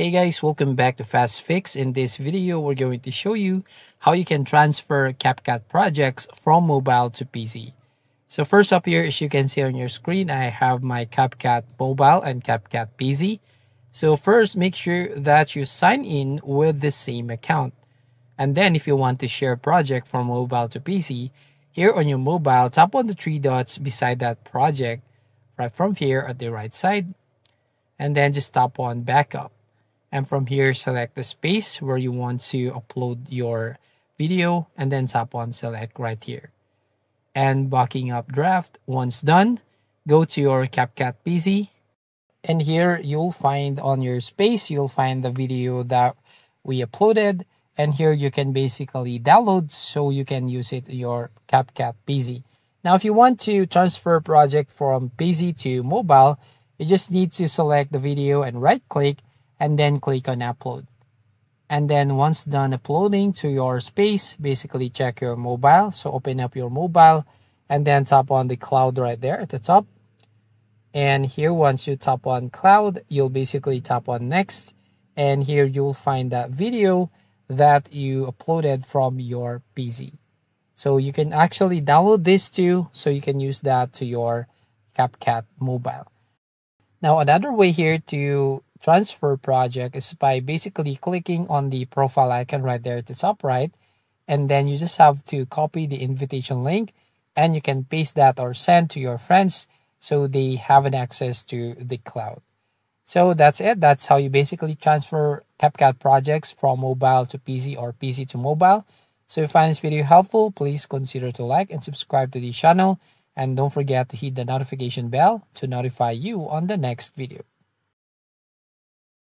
Hey guys, welcome back to Fast Fixx. In this video, we're going to show you how you can transfer CapCut projects from mobile to PC. So first up here, as you can see on your screen, I have my CapCut mobile and CapCut PC. So first, make sure that you sign in with the same account. And then if you want to share a project from mobile to PC, here on your mobile, tap on the three dots beside that project right from here at the right side. And then just tap on backup and from here select the space where you want to upload your video and then tap on select right here. And backing up draft once done go to your CapCut PC and here you'll find on your space you'll find the video that we uploaded. And here you can basically download so you can use it your CapCut PC now if you want to transfer project from PC to mobile you just need to select the video and right click and then click on upload. And then once done uploading to your space, basically check your mobile. So open up your mobile and then tap on the cloud right there at the top. And here, once you tap on cloud, you'll basically tap on next. And here you'll find that video that you uploaded from your PC. So you can actually download this too, so you can use that to your CapCut mobile. Now, another way here to transfer project is by basically clicking on the profile icon right there at the top right. And then you just have to copy the invitation link and you can paste that or send to your friends so they have an access to the cloud. So that's it. That's how you basically transfer CapCut projects from mobile to PC or PC to mobile. So if you find this video helpful, please consider to like and subscribe to the channel. And don't forget to hit the notification bell to notify you on the next video.